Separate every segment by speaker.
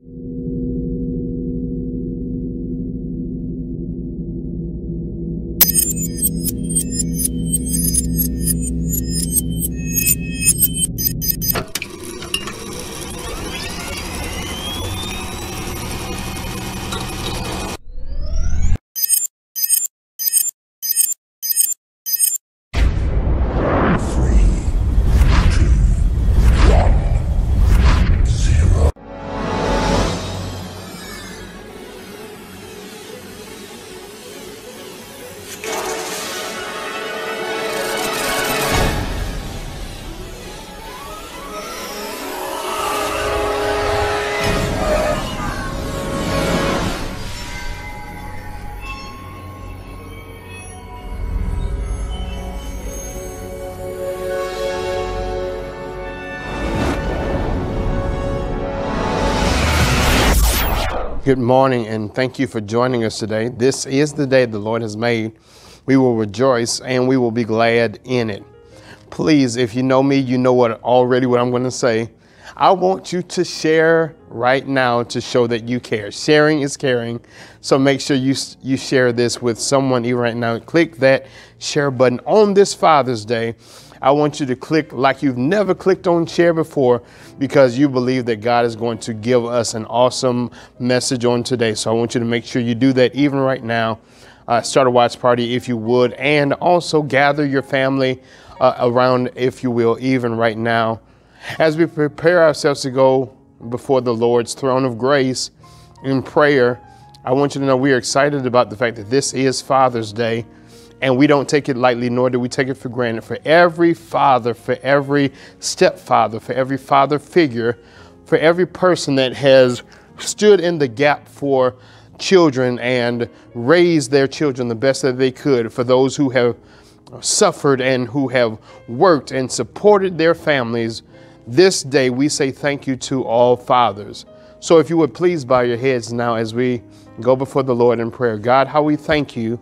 Speaker 1: you Good morning, and thank you for joining us today. This is the day the Lord has made. We will rejoice and we will be glad in it. Please, if you know me, you know what already what I'm going to say. I want you to share right now to show that you care. Sharing is caring. So make sure you you share this with someone even right now. Click that share button on this Father's Day I want you to click like you've never clicked on share before because you believe that God is going to give us an awesome message on today. So I want you to make sure you do that even right now. Uh, start a watch party if you would, and also gather your family uh, around, if you will, even right now. As we prepare ourselves to go before the Lord's throne of grace in prayer, I want you to know we are excited about the fact that this is Father's Day and we don't take it lightly, nor do we take it for granted. For every father, for every stepfather, for every father figure, for every person that has stood in the gap for children and raised their children the best that they could, for those who have suffered and who have worked and supported their families, this day we say thank you to all fathers. So if you would please bow your heads now as we go before the Lord in prayer. God, how we thank you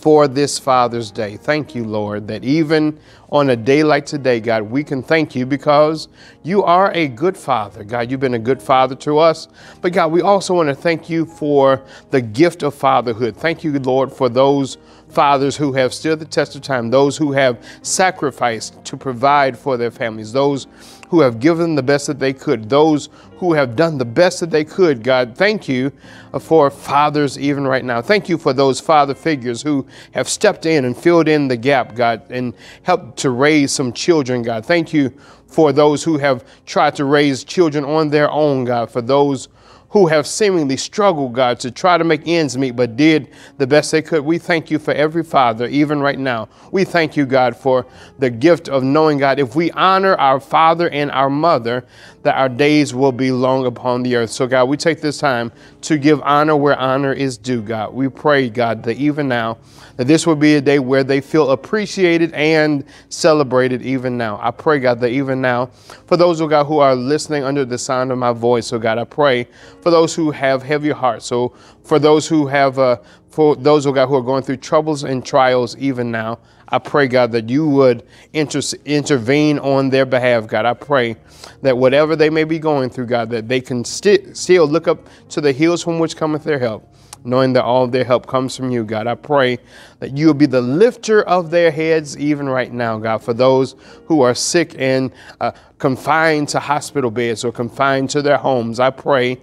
Speaker 1: for this Father's Day. Thank you, Lord, that even on a day like today, God, we can thank you because you are a good Father. God, you've been a good Father to us. But God, we also want to thank you for the gift of fatherhood. Thank you, Lord, for those fathers who have stood the test of time, those who have sacrificed to provide for their families, those who have given the best that they could, those who have done the best that they could. God, thank you for fathers even right now. Thank you for those father figures who have stepped in and filled in the gap, God, and helped to raise some children, God. Thank you for those who have tried to raise children on their own, God, for those who have seemingly struggled, God, to try to make ends meet, but did the best they could. We thank you for every father, even right now. We thank you, God, for the gift of knowing, God, if we honor our father and our mother, that our days will be long upon the earth. So, God, we take this time to give honor where honor is due, God. We pray, God, that even now, that this will be a day where they feel appreciated and celebrated even now. I pray, God, that even now, for those, oh God, who are listening under the sound of my voice, oh God, I pray for those who have heavy hearts. So for those who have, uh, for those, oh God, who are going through troubles and trials even now, I pray, God, that you would inter- intervene on their behalf, God. I pray that whatever they may be going through, God, that they can st- still look up to the hills from which cometh their help knowing that all their help comes from you, God. I pray that you will be the lifter of their heads even right now, God, for those who are sick and uh, confined to hospital beds or confined to their homes. I pray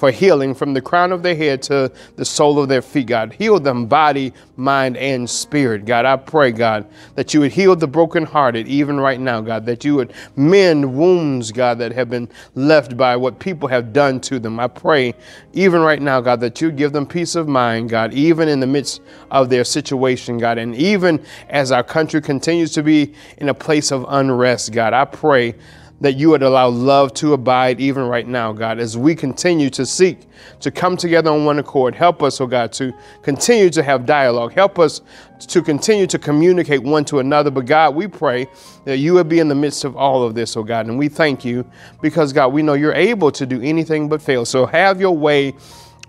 Speaker 1: for healing from the crown of their head to the sole of their feet, God. Heal them body, mind, and spirit, God. I pray, God, that you would heal the brokenhearted even right now, God, that you would mend wounds, God, that have been left by what people have done to them. I pray, even right now, God, that you give them peace of mind, God, even in the midst of their situation, God, and even as our country continues to be in a place of unrest, God, I pray that you would allow love to abide even right now, God, as we continue to seek to come together on one accord. Help us, oh God, to continue to have dialogue. Help us to continue to communicate one to another. But God, we pray that you would be in the midst of all of this, oh God. And we thank you because, God, we know you're able to do anything but fail. So have your way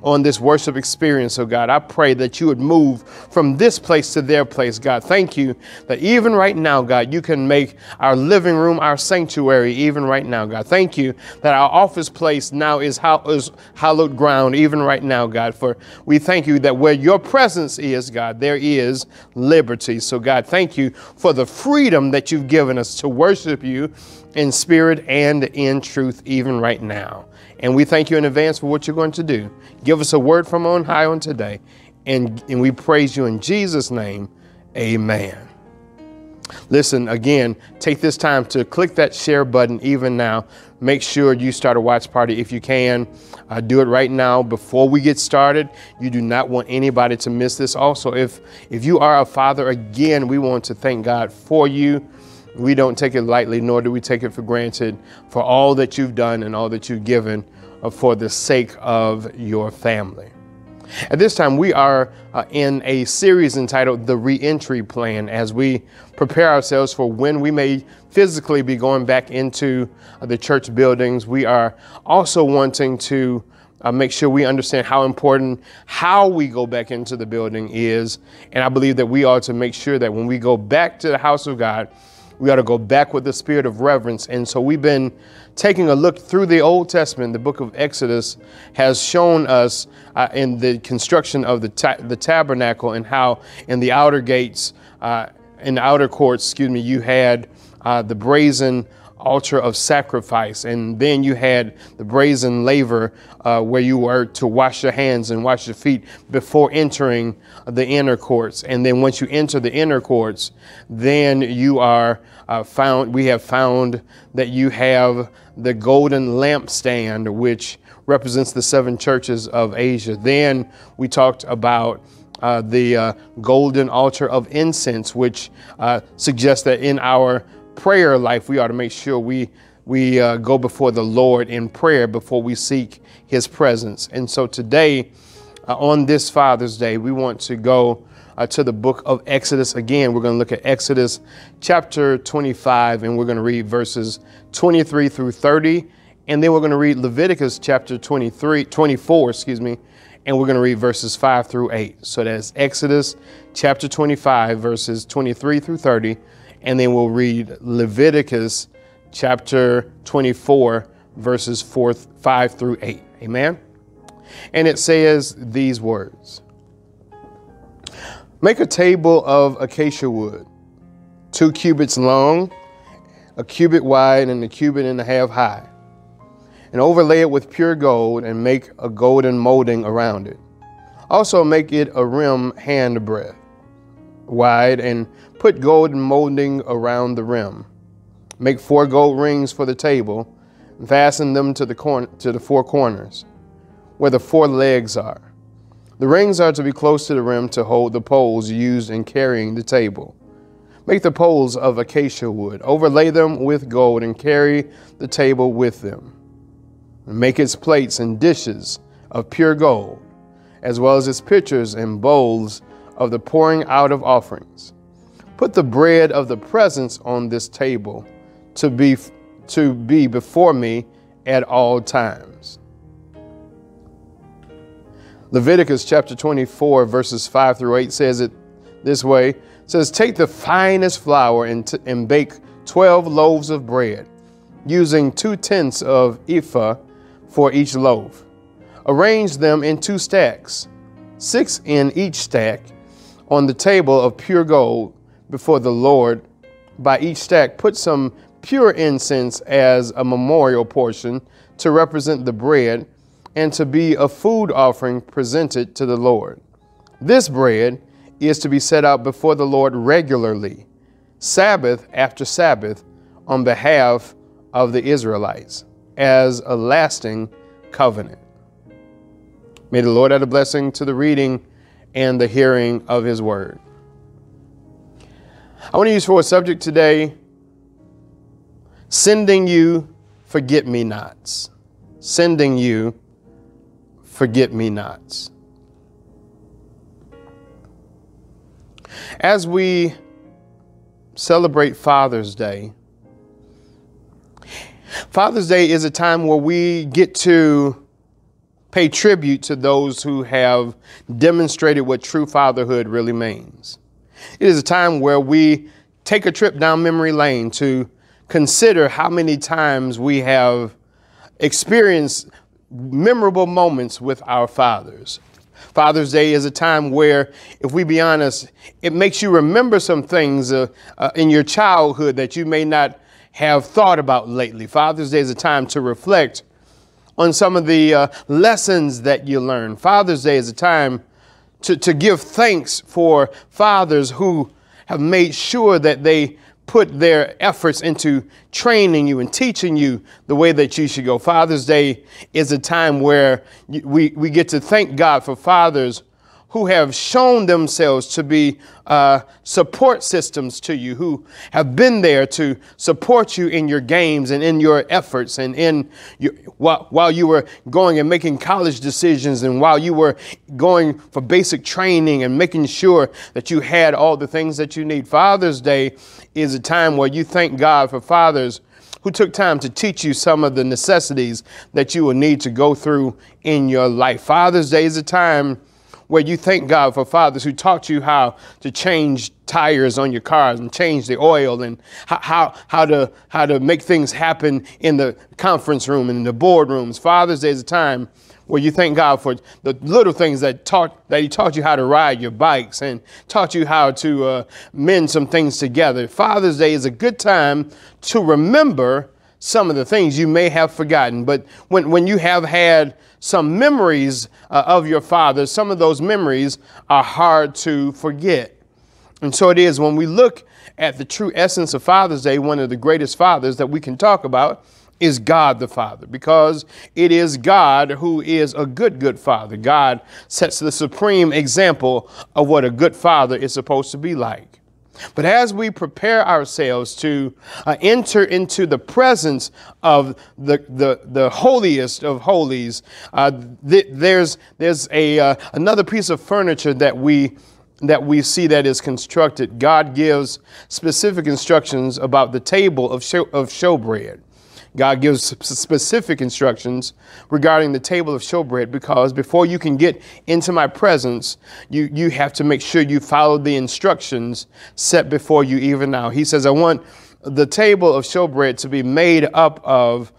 Speaker 1: on this worship experience, oh God. I pray that you would move from this place to their place, God. Thank you that even right now, God, you can make our living room our sanctuary, even right now, God. Thank you that our office place now is, hallowed ground, even right now, God. For we thank you that where your presence is, God, there is liberty. So, God, thank you for the freedom that you've given us to worship you in spirit and in truth, even right now. And we thank you in advance for what you're going to do. Give us a word from on high on today. And, and we praise you in Jesus' name. Amen. Listen, again, take this time to click that share button even now. Make sure you start a watch party if you can. Uh, do it right now before we get started. You do not want anybody to miss this. Also, if, if you are a father, again, we want to thank God for you. We don't take it lightly, nor do we take it for granted for all that you've done and all that you've given uh, for the sake of your family. At this time, we are uh, in a series entitled The Reentry Plan as we prepare ourselves for when we may physically be going back into uh, the church buildings. We are also wanting to uh, make sure we understand how important how we go back into the building is. And I believe that we ought to make sure that when we go back to the house of God, we ought to go back with the spirit of reverence. And so we've been taking a look through the Old Testament. The book of Exodus has shown us uh, in the construction of the, ta- the tabernacle and how in the outer gates, uh, in the outer courts, excuse me, you had uh, the brazen altar of sacrifice. And then you had the brazen laver uh, where you were to wash your hands and wash your feet before entering the inner courts. And then once you enter the inner courts, then you are uh, found, we have found that you have the golden lampstand, which represents the seven churches of Asia. Then we talked about uh, the uh, golden altar of incense, which uh, suggests that in our prayer life, we ought to make sure we we uh, go before the Lord in prayer before we seek His presence. And so today, uh, on this Father's Day, we want to go uh, to the book of Exodus again. We're going to look at Exodus chapter 25, and we're going to read verses 23 through 30. And then we're going to read Leviticus chapter 23, 24, excuse me, and we're going to read verses 5 through 8. So that's Exodus chapter 25, verses 23 through 30. And then we'll read Leviticus chapter 24, verses 4, 5 through 8. Amen? And it says these words Make a table of acacia wood, two cubits long, a cubit wide, and a cubit and a half high, and overlay it with pure gold and make a golden molding around it. Also, make it a rim hand breadth wide and put golden molding around the rim. Make four gold rings for the table and fasten them to the, cor- to the four corners, where the four legs are. The rings are to be close to the rim to hold the poles used in carrying the table. Make the poles of acacia wood, overlay them with gold, and carry the table with them. Make its plates and dishes of pure gold, as well as its pitchers and bowls of the pouring out of offerings. Put the bread of the presence on this table to be, to be before me at all times. Leviticus chapter 24, verses 5 through 8 says it this way it says, Take the finest flour and, and bake 12 loaves of bread, using two tenths of ephah for each loaf. Arrange them in two stacks, six in each stack, on the table of pure gold before the Lord. By each stack, put some pure incense as a memorial portion to represent the bread and to be a food offering presented to the Lord. This bread is to be set out before the Lord regularly, Sabbath after Sabbath, on behalf of the Israelites, as a lasting covenant. May the Lord add a blessing to the reading and the hearing of his word. I want to use for a subject today sending you forget me nots. Sending you forget me nots. As we celebrate Father's Day, Father's Day is a time where we get to pay tribute to those who have demonstrated what true fatherhood really means. It is a time where we take a trip down memory lane to consider how many times we have experienced memorable moments with our fathers. Father's Day is a time where, if we be honest, it makes you remember some things uh, uh, in your childhood that you may not have thought about lately. Father's Day is a time to reflect on some of the uh, lessons that you learn. Father's Day is a time to, to give thanks for fathers who have made sure that they put their efforts into training you and teaching you the way that you should go. Father's Day is a time where we, we get to thank God for fathers who have shown themselves to be uh, support systems to you, who have been there to support you in your games and in your efforts, and in your, while, while you were going and making college decisions, and while you were going for basic training and making sure that you had all the things that you need. Father's Day is a time where you thank God for fathers who took time to teach you some of the necessities that you will need to go through in your life. Father's Day is a time where you thank God for fathers who taught you how to change tires on your cars and change the oil and how, how, how, to, how to make things happen in the conference room and in the boardrooms. Father's Day is a time where you thank God for the little things that taught that He taught you how to ride your bikes and taught you how to uh, mend some things together. Father's Day is a good time to remember some of the things you may have forgotten. But when, when you have had some memories uh, of your father, some of those memories are hard to forget. And so it is when we look at the true essence of Father's Day, one of the greatest fathers that we can talk about is God the Father, because it is God who is a good, good father. God sets the supreme example of what a good father is supposed to be like. But as we prepare ourselves to uh, enter into the presence of the, the, the holiest of holies, uh, th- there's, there's a, uh, another piece of furniture that we, that we see that is constructed. God gives specific instructions about the table of, show, of showbread. God gives specific instructions regarding the table of showbread because before you can get into my presence, you, you have to make sure you follow the instructions set before you even now. He says, I want the table of showbread to be made up of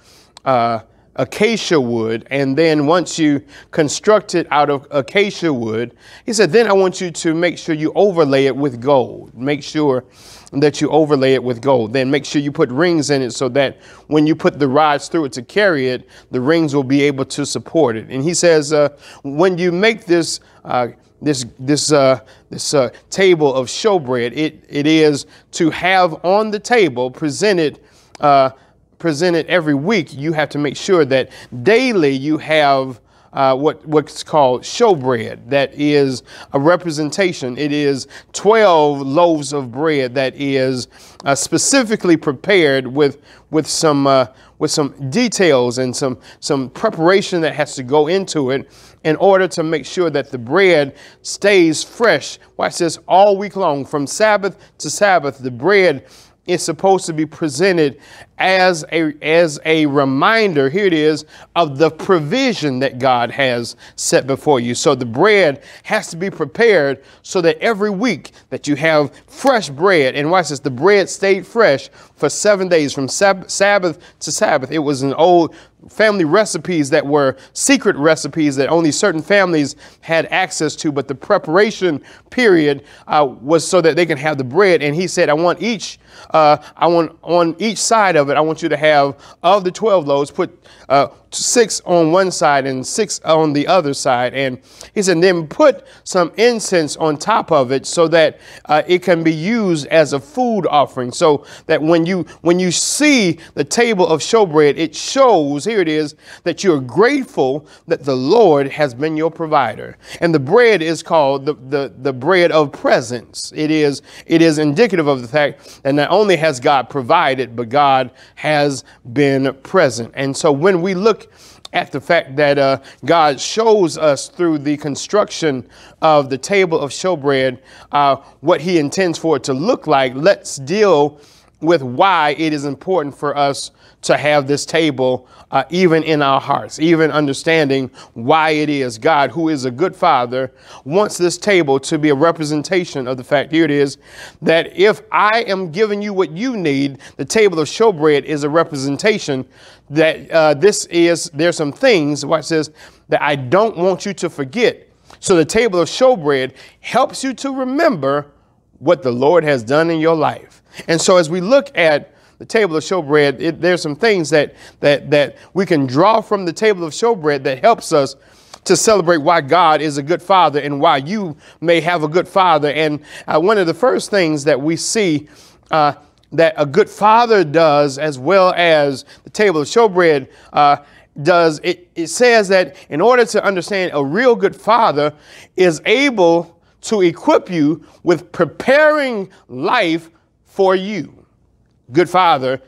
Speaker 1: uh, acacia wood. And then once you construct it out of acacia wood, he said, then I want you to make sure you overlay it with gold. Make sure that you overlay it with gold. Then make sure you put rings in it so that when you put the rods through it to carry it, the rings will be able to support it. And he says, uh, when you make this, uh, this this uh, this uh, table of showbread, it it is to have on the table presented uh, presented every week. You have to make sure that daily you have uh, what what's called showbread. That is a representation. It is 12 loaves of bread that is uh, specifically prepared with with some uh, with some details and some some preparation that has to go into it in order to make sure that the bread stays fresh. Watch this all week long from Sabbath to Sabbath. The bread is supposed to be presented as a, as a reminder, here it is, of the provision that God has set before you. So the bread has to be prepared so that every week that you have fresh bread, and watch this, the bread stayed fresh for seven days from sab- Sabbath to Sabbath. It was an old family recipes that were secret recipes that only certain families had access to, but the preparation period uh, was so that they can have the bread. And he said, I want each, uh, I want on each side of it, I want you to have. Of the 12 loaves, put uh, six on one side and six on the other side. And he said, then put some incense on top of it so that uh, it can be used as a food offering. So that when you when you see the table of showbread, it shows, here it is, that you're grateful that the Lord has been your provider. And the bread is called the, the, the bread of presence. It is, it is indicative of the fact that not only has God provided, but God has been present. And so when we look at the fact that uh, God shows us through the construction of the table of showbread uh, what He intends for it to look like, let's deal with why it is important for us to have this table, uh, even in our hearts, even understanding why it is God, who is a good father, wants this table to be a representation of the fact, here it is, that if I am giving you what you need, the table of showbread is a representation that uh, this is, there's some things, watch this, that I don't want you to forget. So the table of showbread helps you to remember what the Lord has done in your life. And so as we look at the table of showbread, it, there's some things that, that, that we can draw from the table of showbread that helps us to celebrate why God is a good father and why you may have a good father. And uh, one of the first things that we see uh, that a good father does, as well as the table of showbread uh, does, it, it says that in order to understand a real good father is able to equip you with preparing life for you. Good Father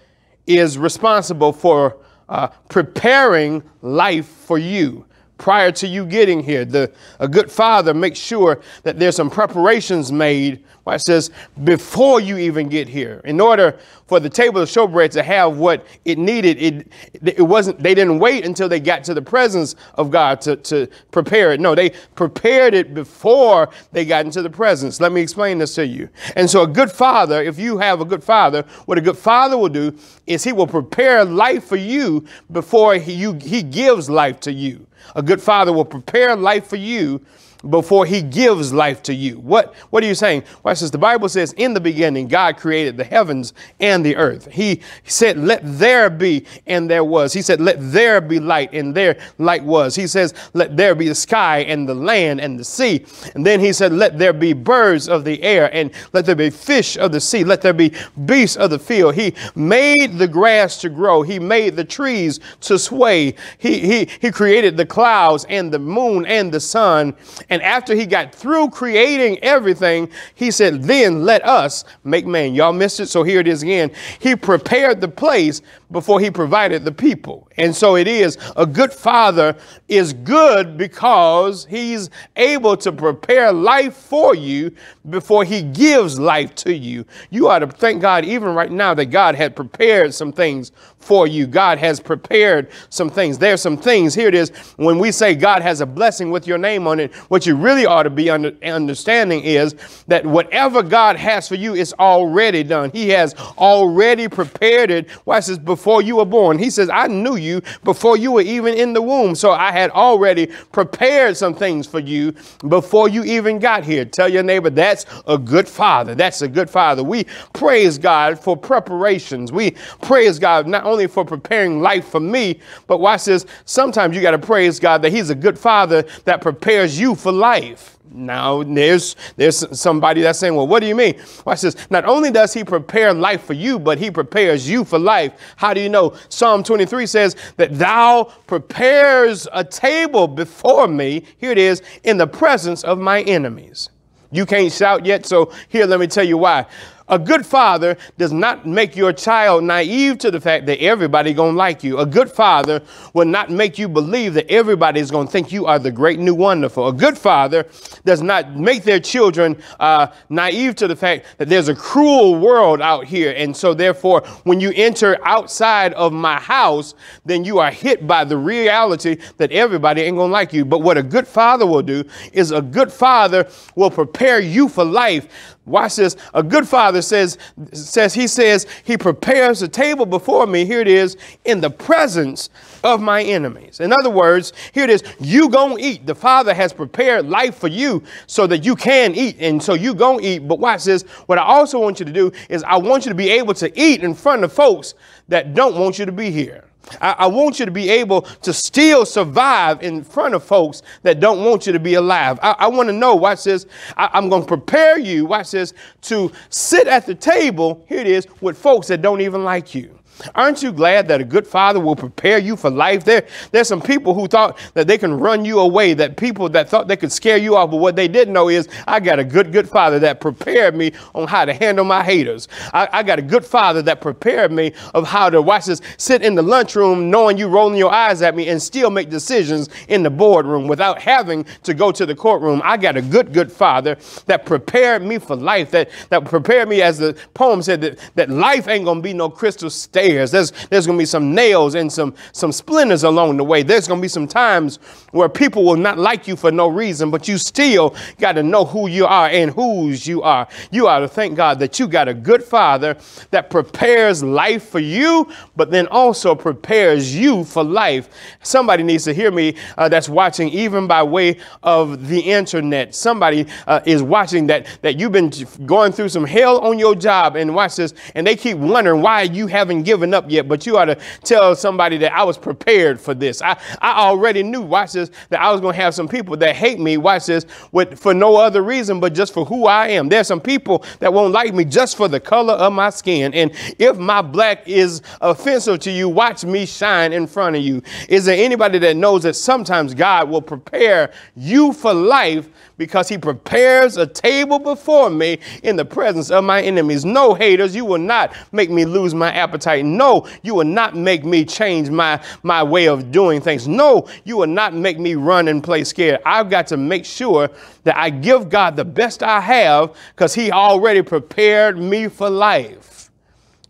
Speaker 1: is responsible for uh, preparing life for you prior to you getting here. The, a good father makes sure that there's some preparations made it says before you even get here. In order for the table of showbread to have what it needed, it, it wasn't, they didn't wait until they got to the presence of God to, to prepare it. No, they prepared it before they got into the presence. Let me explain this to you. And so a good father, if you have a good father, what a good father will do is he will prepare life for you before he, you, he gives life to you. A good father will prepare life for you before he gives life to you. What, what are you saying? Well, says the Bible says, in the beginning, God created the heavens and the earth. He said, let there be, and there was. He said, let there be light, and there light was. He says, let there be the sky and the land and the sea. And then he said, let there be birds of the air, and let there be fish of the sea. Let there be beasts of the field. He made the grass to grow. He made the trees to sway. He, he, he created the clouds and the moon and the sun after he got through creating everything, he said, Then let us make man. Y'all missed it, so here it is again. He prepared the place before he provided the people. And so it is a good father is good because he's able to prepare life for you before he gives life to you. You ought to thank God even right now that God had prepared some things for you. God has prepared some things. There's some things. Here it is. When we say God has a blessing with your name on it, what you really ought to be under, understanding is that whatever God has for you is already done. He has already prepared it. Watch this before you were born. He says, I knew you before you were even in the womb. So I had already prepared some things for you before you even got here. Tell your neighbor, that's a good father. That's a good father. We praise God for preparations. We praise God not only only for preparing life for me, but watch this. Sometimes you got to praise God that He's a good father that prepares you for life. Now, there's, there's somebody that's saying, well, what do you mean? Watch this. Not only does he prepare life for you, but he prepares you for life. How do you know? Psalm 23 says that thou prepares a table before me, here it is, in the presence of my enemies. You can't shout yet, so here, let me tell you why. A good father does not make your child naive to the fact that everybody gonna like you. A good father will not make you believe that everybody is gonna think you are the great new wonderful. A good father does not make their children uh, naive to the fact that there's a cruel world out here. And so therefore, when you enter outside of my house, then you are hit by the reality that everybody ain't gonna like you. But what a good father will do is a good father will prepare you for life Watch this. A good father says, says he says he prepares a table before me. Here it is in the presence of my enemies. In other words, here it is. You gonna eat. The father has prepared life for you so that you can eat. And so you gonna eat. But watch this. What I also want you to do is I want you to be able to eat in front of folks that don't want you to be here. I, I, want you to be able to still survive in front of folks that don't want you to be alive. I, I want to know, watch this. I, I'm going to prepare you, watch this, to sit at the table, here it is, with folks that don't even like you. Aren't you glad that a good father will prepare you for life? There, there's some people who thought that they can run you away, that people that thought they could scare you off, but what they didn't know is I got a good, good father that prepared me on how to handle my haters. I, I got a good father that prepared me of how to watch this, sit in the lunchroom knowing you rolling your eyes at me and still make decisions in the boardroom without having to go to the courtroom. I got a good, good father that prepared me for life, that, that prepared me, as the poem said, that, that life ain't gonna be no crystal stairs. There's, there's going to be some nails and some, some splinters along the way. There's going to be some times where people will not like you for no reason, but you still got to know who you are and whose you are. You ought to thank God that you got a good father that prepares life for you, but then also prepares you for life. Somebody needs to hear me uh, that's watching even by way of the internet. Somebody uh, is watching that, that you've been going through some hell on your job and watch this, and they keep wondering why you haven't given up yet, but you ought to tell somebody that I was prepared for this. I, I already knew, watch this, that I was going to have some people that hate me, watch this, with, for no other reason but just for who I am. There's some people that won't like me just for the color of my skin. And if my black is offensive to you, watch me shine in front of you. Is there anybody that knows that sometimes God will prepare you for life because he prepares a table before me in the presence of my enemies. No, haters, you will not make me lose my appetite. No, you will not make me change my, my way of doing things. No, you will not make me run and play scared. I've got to make sure that I give God the best I have because he already prepared me for life.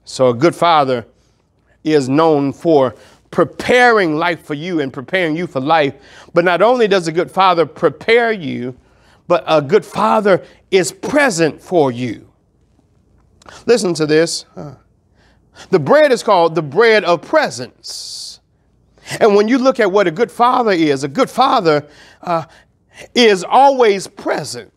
Speaker 1: So a good father is known for preparing life for you and preparing you for life. But not only does a good father prepare you, but a good father is present for you. Listen to this. The bread is called the bread of presence. And when you look at what a good father is, a good father uh, is always present.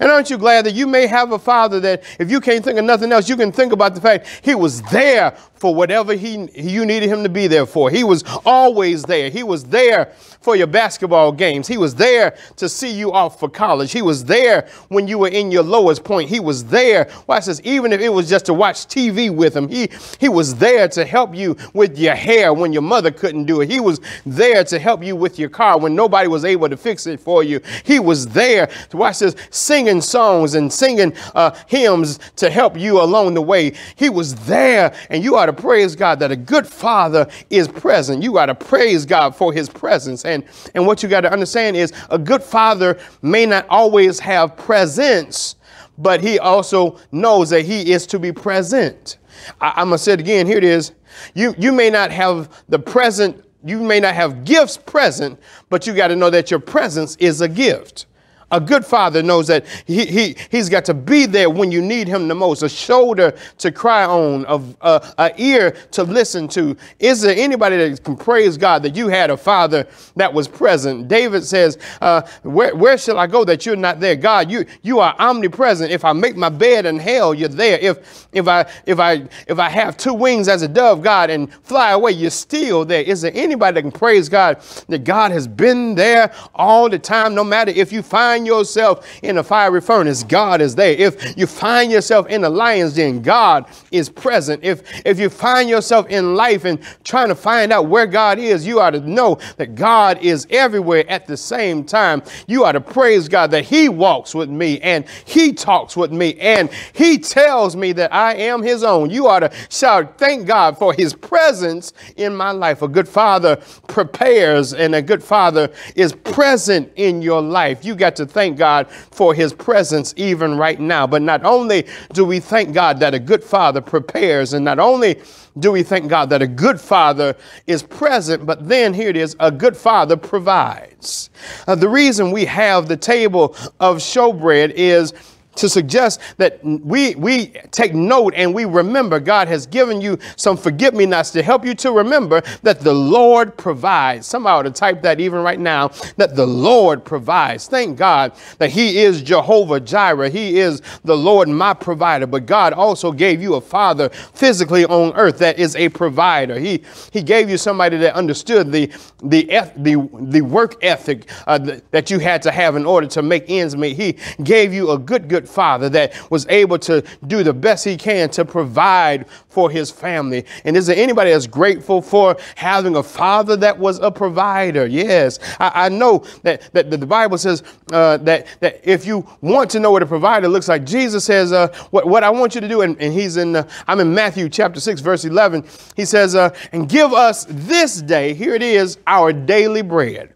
Speaker 1: And aren't you glad that you may have a father that if you can't think of nothing else, you can think about the fact he was there for whatever he, you needed him to be there for. He was always there. He was there for your basketball games. He was there to see you off for college. He was there when you were in your lowest point. He was there. Watch this. Even if it was just to watch TV with him, he, he was there to help you with your hair when your mother couldn't do it. He was there to help you with your car when nobody was able to fix it for you. He was there to watch this, singing songs and singing uh, hymns to help you along the way. He was there, and you are to praise God that a good father is present. You got to praise God for his presence. And, and what you got to understand is a good father may not always have presence, but he also knows that he is to be present. I, am going to say it again. Here it is. You, you may not have the present, you may not have gifts present, but you got to know that your presence is a gift. A good father knows that he, he, he's got to be there when you need him the most, a shoulder to cry on, a, a, a ear to listen to. Is there anybody that can praise God that you had a father that was present? David says, uh, where, where shall I go that you're not there? God, you, you are omnipresent. If I make my bed in hell, you're there. If, if, I, if, I, if I have two wings as a dove, God, and fly away, you're still there. Is there anybody that can praise God that God has been there all the time, no matter if you find find yourself in a fiery furnace, God is there. If you find yourself in the lion's den, God is present. If, if you find yourself in life and trying to find out where God is, you ought to know that God is everywhere at the same time. You ought to praise God that He walks with me and He talks with me and He tells me that I am His own. You ought to shout, Thank God for His presence in my life. A good father prepares and a good father is present in your life. You got to thank God for his presence even right now. But not only do we thank God that a good father prepares, and not only do we thank God that a good father is present, but then here it is a good father provides. Uh, the reason we have the table of showbread is to suggest that we, we take note and we remember God has given you some forget me nots to help you to remember that the Lord provides. Somehow to type that even right now, that the Lord provides. Thank God that He is Jehovah Jireh. He is the Lord, my provider. But God also gave you a father physically on earth that is a provider. He, he gave you somebody that understood the, the, the, the work ethic uh, that you had to have in order to make ends meet. He gave you a good, good father that was able to do the best he can to provide for his family. And is there anybody that's grateful for having a father that was a provider? Yes. I, I know that, that the Bible says uh, that, that if you want to know what a provider looks like, Jesus says, uh, what, what I want you to do, and, and he's in, uh, I'm in Matthew chapter 6, verse 11. He says, uh, and give us this day, here it is, our daily bread.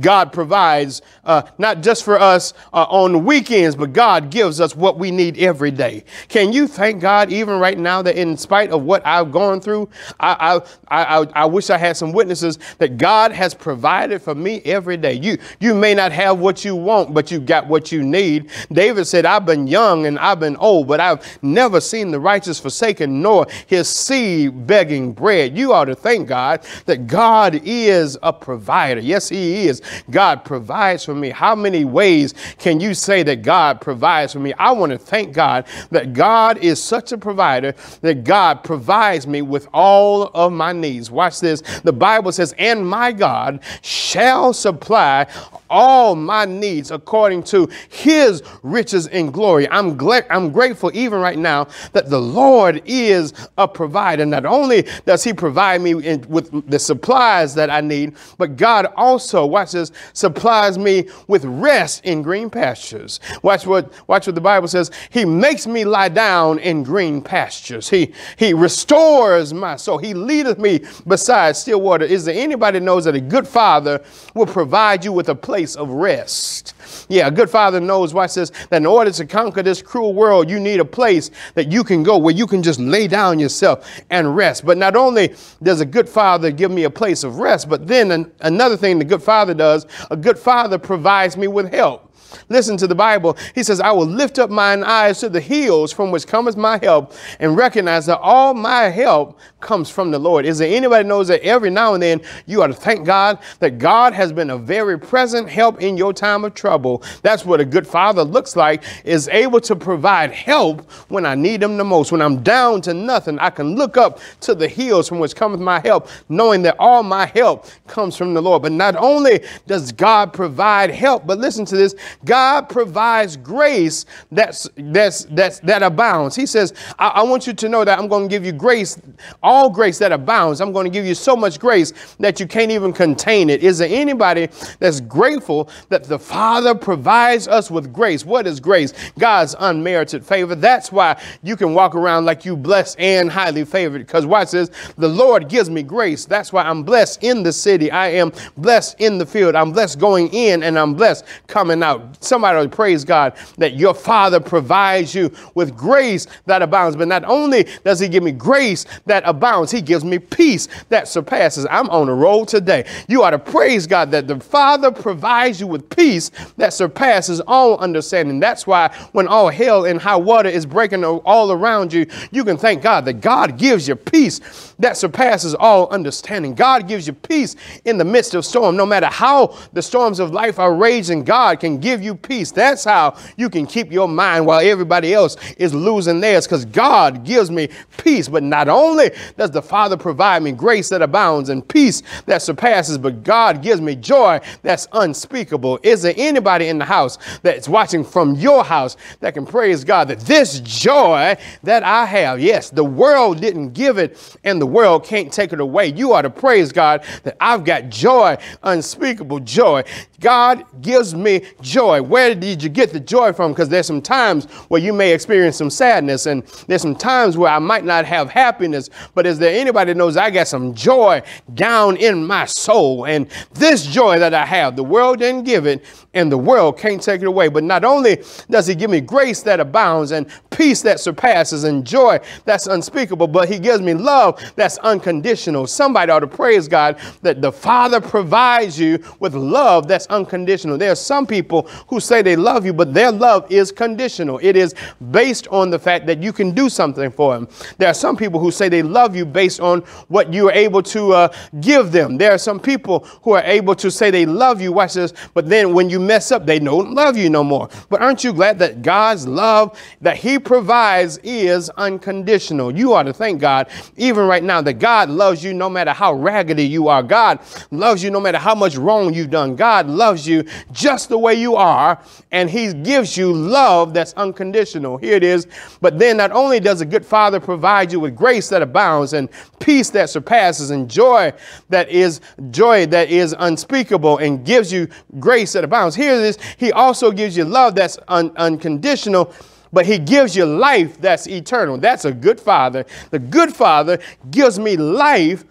Speaker 1: God provides uh, not just for us uh, on weekends, but God gives us what we need every day. Can you thank God even right now that in spite of what I've gone through, I, I, I, I wish I had some witnesses that God has provided for me every day. You, you may not have what you want, but you got what you need. David said, I've been young and I've been old, but I've never seen the righteous forsaken nor his seed begging bread. You ought to thank God that God is a provider. Yes, he is is. God provides for me. How many ways can you say that God provides for me? I want to thank God that God is such a provider that God provides me with all of my needs. Watch this. The Bible says, and my God shall supply all my needs according to his riches and glory. I'm glad, I'm grateful even right now that the Lord is a provider. Not only does he provide me in, with the supplies that I need, but God also watch this, supplies me with rest in green pastures. Watch what, watch what the Bible says. He makes me lie down in green pastures. He, he restores my soul. He leadeth me beside still water. Is there anybody knows that a good father will provide you with a place of rest? Yeah, a good father knows, watch this, that in order to conquer this cruel world, you need a place that you can go where you can just lay down yourself and rest. But not only does a good father give me a place of rest, but then an, another thing the good father does, a good father provides me with help. Listen to the Bible. He says, I will lift up mine eyes to the hills from which cometh my help and recognize that all my help comes from the Lord. Is there anybody knows that every now and then you ought to thank God that God has been a very present help in your time of trouble. That's what a good father looks like, is able to provide help when I need them the most. When I'm down to nothing, I can look up to the hills from which cometh my help, knowing that all my help comes from the Lord. But not only does God provide help, but listen to this, God provides grace that's, that's, that's, that abounds. He says, I, I want you to know that I'm going to give you grace, all grace that abounds. I'm going to give you so much grace that you can't even contain it. Is there anybody that's grateful that the Father provides us with grace? What is grace? God's unmerited favor. That's why you can walk around like you blessed and highly favored. Because watch this, the Lord gives me grace. That's why I'm blessed in the city. I am blessed in the field. I'm blessed going in and I'm blessed coming out. Somebody praise God that your Father provides you with grace that abounds. But not only does He give me grace that abounds, He gives me peace that surpasses. I'm on a roll today. You ought to praise God that the Father provides you with peace that surpasses all understanding. That's why when all hell and high water is breaking all around you, you can thank God that God gives you peace that surpasses all understanding. God gives you peace in the midst of storm. No matter how the storms of life are raging, God can give you peace. That's how you can keep your mind while everybody else is losing theirs because God gives me peace. But not only does the Father provide me grace that abounds and peace that surpasses, but God gives me joy that's unspeakable. Is there anybody in the house that's watching from your house that can praise God that this joy that I have, yes, the world didn't give it and the world can't take it away. You ought to praise God that I've got joy, unspeakable joy. God gives me joy. Where did you get the joy from? Because there's some times where you may experience some sadness, and there's some times where I might not have happiness. But is there anybody that knows I got some joy down in my soul? And this joy that I have, the world didn't give it, and the world can't take it away. But not only does He give me grace that abounds, and peace that surpasses, and joy that's unspeakable, but He gives me love that's unconditional. Somebody ought to praise God that the Father provides you with love that's unconditional. There are some people who say they love you, but their love is conditional. It is based on the fact that you can do something for them. There are some people who say they love you based on what you are able to uh, give them. There are some people who are able to say they love you, watch this, but then when you mess up, they don't love you no more. But aren't you glad that God's love that He provides is unconditional? You ought to thank God, even right now, that God loves you no matter how raggedy you are. God loves you no matter how much wrong you've done. God loves you just the way you are. Are, and he gives you love that's unconditional. Here it is. But then not only does a good father provide you with grace that abounds and peace that surpasses and joy that is joy that is unspeakable and gives you grace that abounds. Here it is. He also gives you love that's un- unconditional but he gives you life that's eternal. That's a good father. The good father gives me life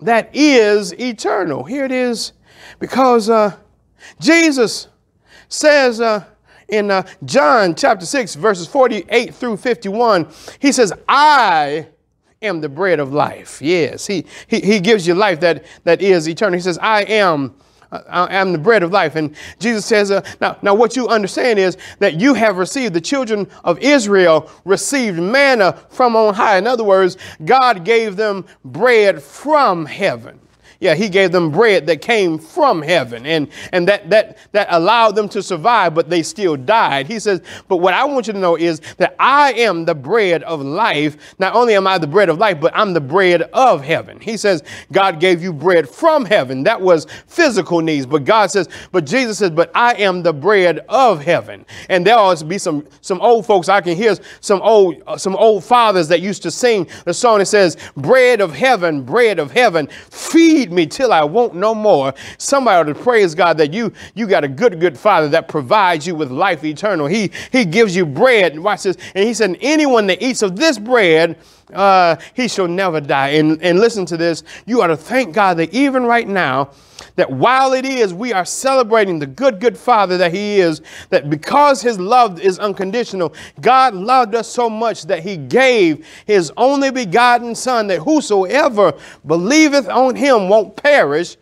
Speaker 1: that is eternal. Here it is, because uh, Jesus says uh, in uh, John chapter 6, verses 48 through 51, he says, I am the bread of life. Yes, he, he, he gives you life that, that is eternal. He says, I am I am the bread of life. And Jesus says, uh, now, now what you understand is that you have received, the children of Israel received manna from on high. In other words, God gave them bread from heaven. Yeah, he gave them bread that came from heaven and, and that, that, that allowed them to survive, but they still died. He says, But what I want you to know is that I am the bread of life. Not only am I the bread of life, but I'm the bread of heaven. He says, God gave you bread from heaven. That was physical needs. But God says, But Jesus says, But I am the bread of heaven. And there ought to be some, some old folks, I can hear some old, uh, some old fathers that used to sing the song that says, Bread of heaven, bread of heaven, feed feed me till I won't no more. Somebody to praise God that you you got a good, good father that provides you with life eternal. He he gives you bread. And watch this. And he said, anyone that eats of this bread, uh, he shall never die. And, and listen to this. You ought to thank God that even right now, that while it is we are celebrating the good, good Father that He is, that because His love is unconditional, God loved us so much that He gave His only begotten Son, that whosoever believeth on Him won't perish,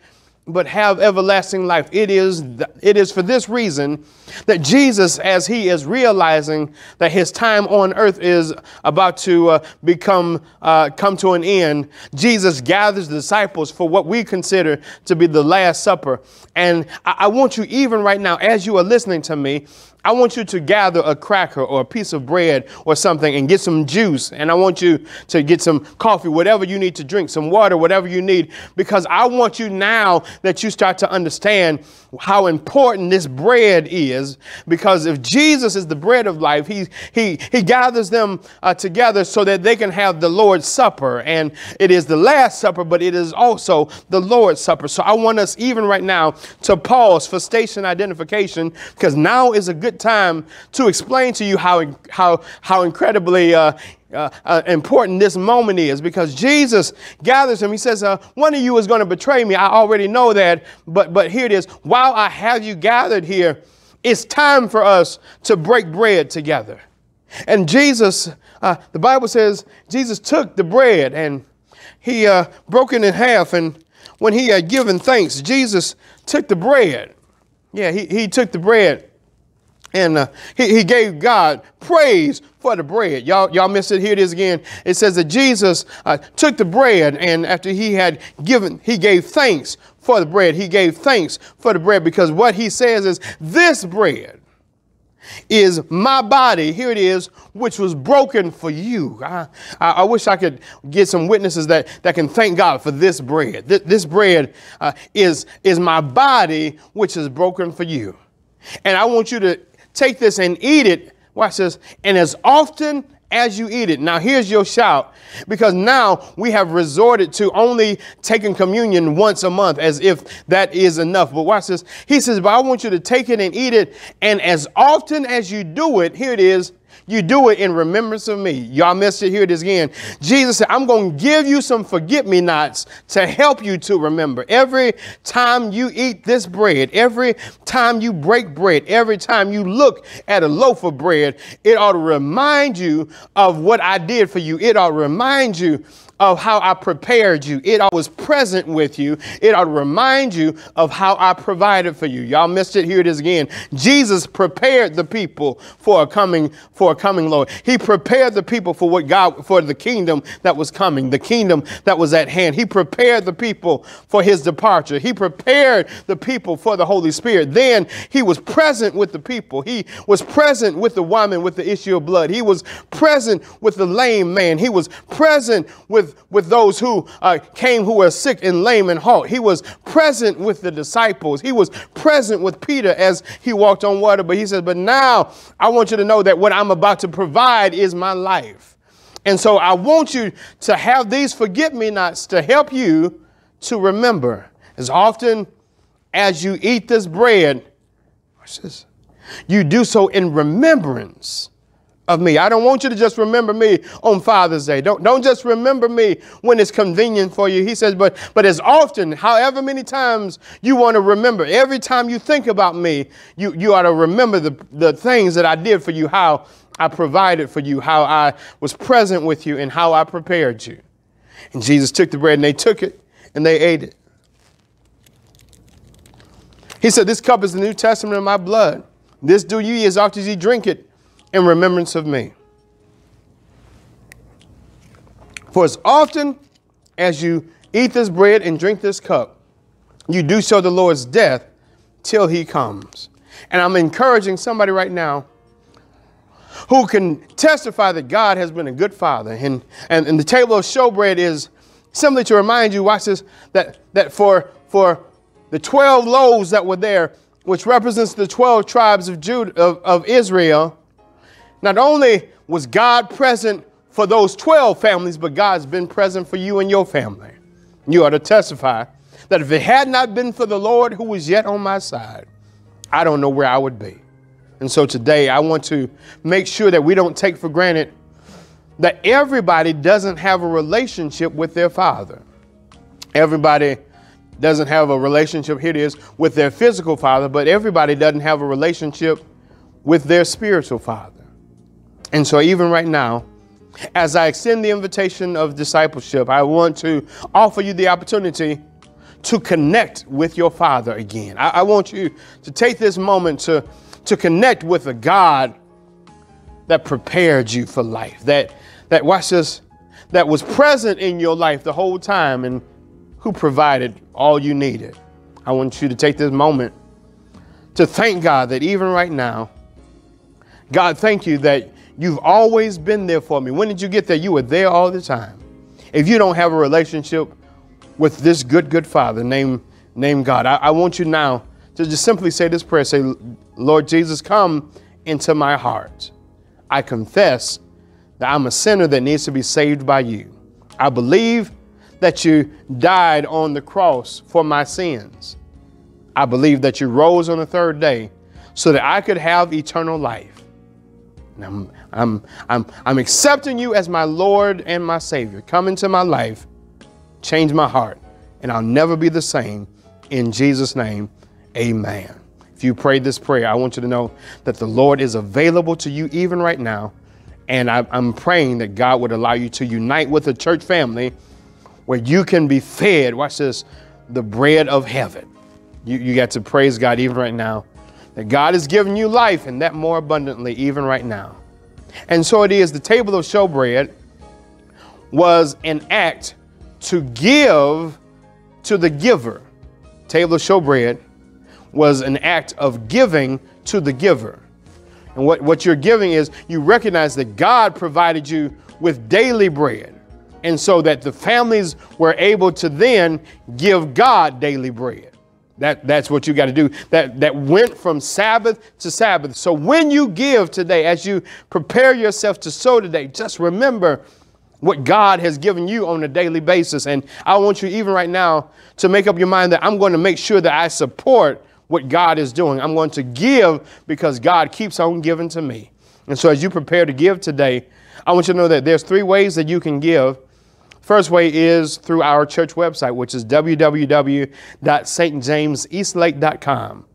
Speaker 1: but have everlasting life. It is, it is for this reason that Jesus, as he is realizing that his time on earth is about to uh, become, uh, come to an end, Jesus gathers the disciples for what we consider to be the Last Supper. And I, I want you, even right now, as you are listening to me, I want you to gather a cracker or a piece of bread or something and get some juice. And I want you to get some coffee, whatever you need to drink, some water, whatever you need, because I want you now that you start to understand how important this bread is. Because if Jesus is the bread of life, he, he, he gathers them uh, together so that they can have the Lord's Supper. And it is the Last Supper, but it is also the Lord's Supper. So I want us, even right now, to pause for station identification because now is a good time to explain to you how, how, how incredibly uh, uh, uh, important this moment is because Jesus gathers him. He says, uh, One of you is going to betray me. I already know that, but, but here it is. While I have you gathered here, it's time for us to break bread together. And Jesus, uh, the Bible says, Jesus took the bread and he uh, broke it in half. And when he had given thanks, Jesus took the bread. Yeah, he, he took the bread and uh, he, he gave God praise for the bread. Y'all, y'all missed it. Here it is again. It says that Jesus uh, took the bread, and after he had given, he gave thanks for the bread. He gave thanks for the bread because what he says is, This bread is my body. Here it is, which was broken for you. I, I, wish I could get some witnesses that, that can thank God for this bread. This, this bread uh, is, is my body, which is broken for you. And I want you to take this and eat it. Watch this. And as often as you eat it. Now, here's your shout because now we have resorted to only taking communion once a month as if that is enough. But watch this. He says, But I want you to take it and eat it. And as often as you do it, here it is, you do it in remembrance of me. Y'all missed it. Here it is again. Jesus said, I'm going to give you some forget me nots to help you to remember. Every time you eat this bread, every time you break bread, every time you look at a loaf of bread, it ought to remind you of what I did for you. It ought to remind you of how I prepared you. It was present with you. It ought to remind you of how I provided for you. Y'all missed it. Here it is again. Jesus prepared the people for a coming, for a coming Lord. He prepared the people for what God, for the kingdom that was coming, the kingdom that was at hand. He prepared the people for his departure. He prepared the people for the Holy Spirit. Then he was present with the people. He was present with the woman with the issue of blood. He was present with the lame man. He was present with with, with those who uh, came who were sick and lame and halt. He was present with the disciples. He was present with Peter as he walked on water. But he says, But now I want you to know that what I'm about to provide is my life. And so I want you to have these forget me nots to help you to remember. As often as you eat this bread, watch this, you do so in remembrance of me. I don't want you to just remember me on Father's Day. Don't, don't just remember me when it's convenient for you. He says, but, but as often, however many times you want to remember, every time you think about me, you, you ought to remember the, the things that I did for you, how I provided for you, how I was present with you, and how I prepared you. And Jesus took the bread and they took it and they ate it. He said, This cup is the New Testament of my blood. This do ye as often as ye drink it in remembrance of me. For as often as you eat this bread and drink this cup, you do so the Lord's death till he comes. And I'm encouraging somebody right now who can testify that God has been a good father. And, and, and the table of showbread is simply to remind you, watch this, that, that for, for the 12 loaves that were there, which represents the 12 tribes of, Judah, of, of Israel, not only was God present for those 12 families, but God's been present for you and your family. You ought to testify that if it had not been for the Lord who was yet on my side, I don't know where I would be. And so today I want to make sure that we don't take for granted that everybody doesn't have a relationship with their father. Everybody doesn't have a relationship, here it is, with their physical father, but everybody doesn't have a relationship with their spiritual father. And so, even right now, as I extend the invitation of discipleship, I want to offer you the opportunity to connect with your Father again. I, I, want you to take this moment to, to connect with a God that prepared you for life, that, that, watch this, that was present in your life the whole time and who provided all you needed. I want you to take this moment to thank God that even right now, God, thank you that You've always been there for me. When did you get there? You were there all the time. If you don't have a relationship with this good, good Father named, named God, I, I want you now to just simply say this prayer. Say, Lord Jesus, come into my heart. I confess that I'm a sinner that needs to be saved by you. I believe that you died on the cross for my sins. I believe that you rose on the third day so that I could have eternal life. I'm, I'm, I'm, I'm accepting you as my Lord and my Savior. Come into my life, change my heart, and I'll never be the same. In Jesus' name, amen. If you prayed this prayer, I want you to know that the Lord is available to you even right now. And I, I'm praying that God would allow you to unite with a church family where you can be fed, watch this, the bread of heaven. You, you got to praise God even right now that God has given you life and that more abundantly even right now. And so it is the table of showbread was an act to give to the giver. Table of showbread was an act of giving to the giver. And what, what you're giving is you recognize that God provided you with daily bread. And so that the families were able to then give God daily bread. That, that's what you got to do. That, that went from Sabbath to Sabbath. So when you give today, as you prepare yourself to sow today, just remember what God has given you on a daily basis. And I want you, even right now, to make up your mind that I'm going to make sure that I support what God is doing. I'm going to give because God keeps on giving to me. And so as you prepare to give today, I want you to know that there's three ways that you can give. First way is through our church website, which is www.stjameseastlake.com.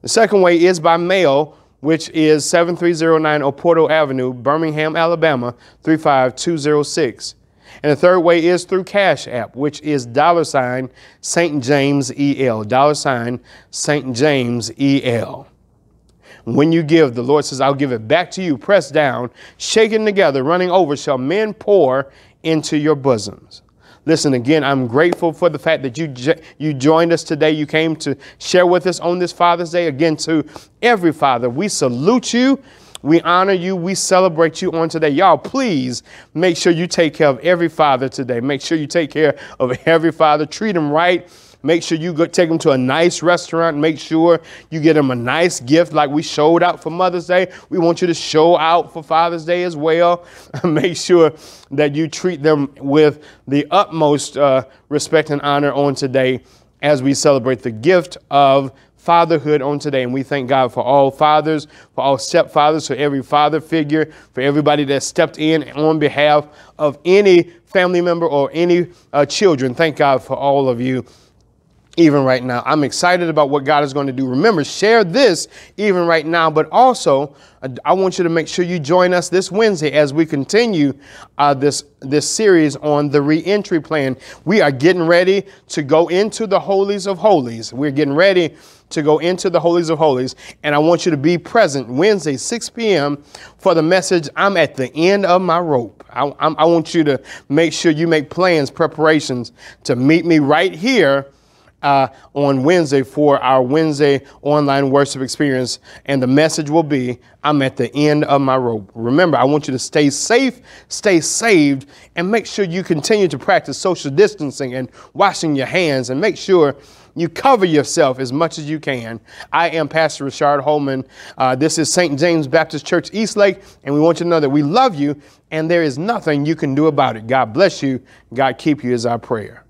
Speaker 1: The second way is by mail, which is 7309 Oporto Avenue, Birmingham, Alabama 35206. And the third way is through Cash App, which is dollar sign St. James EL, dollar sign St. James EL. When you give, the Lord says, I'll give it back to you, pressed down, shaken together, running over, shall men pour into your bosoms. Listen again, I'm grateful for the fact that you you joined us today. You came to share with us on this Father's Day. Again, to every father, we salute you. We honor you. We celebrate you on today. Y'all, please make sure you take care of every father today. Make sure you take care of every father. Treat them right. Make sure you take them to a nice restaurant. Make sure you get them a nice gift like we showed out for Mother's Day. We want you to show out for Father's Day as well. Make sure that you treat them with the utmost uh, respect and honor on today as we celebrate the gift of fatherhood on today. And we thank God for all fathers, for all stepfathers, for every father figure, for everybody that stepped in on behalf of any family member or any uh, children. Thank God for all of you even right now. I'm excited about what God is going to do. Remember, share this even right now, but also I want you to make sure you join us this Wednesday as we continue uh, this this series on the reentry plan. We are getting ready to go into the holies of holies. We're getting ready to go into the holies of holies, and I want you to be present Wednesday, 6 p.m. for the message. I'm at the end of my rope. I, I want you to make sure you make plans, preparations to meet me right here uh, on Wednesday for our Wednesday online worship experience. And the message will be I'm at the end of my rope. Remember, I want you to stay safe, stay saved, and make sure you continue to practice social distancing and washing your hands and make sure you cover yourself as much as you can. I am Pastor Rashard Hollman. Uh, this is St. James Baptist Church Eastlake, and we want you to know that we love you and there is nothing you can do about it. God bless you. God keep you is our prayer.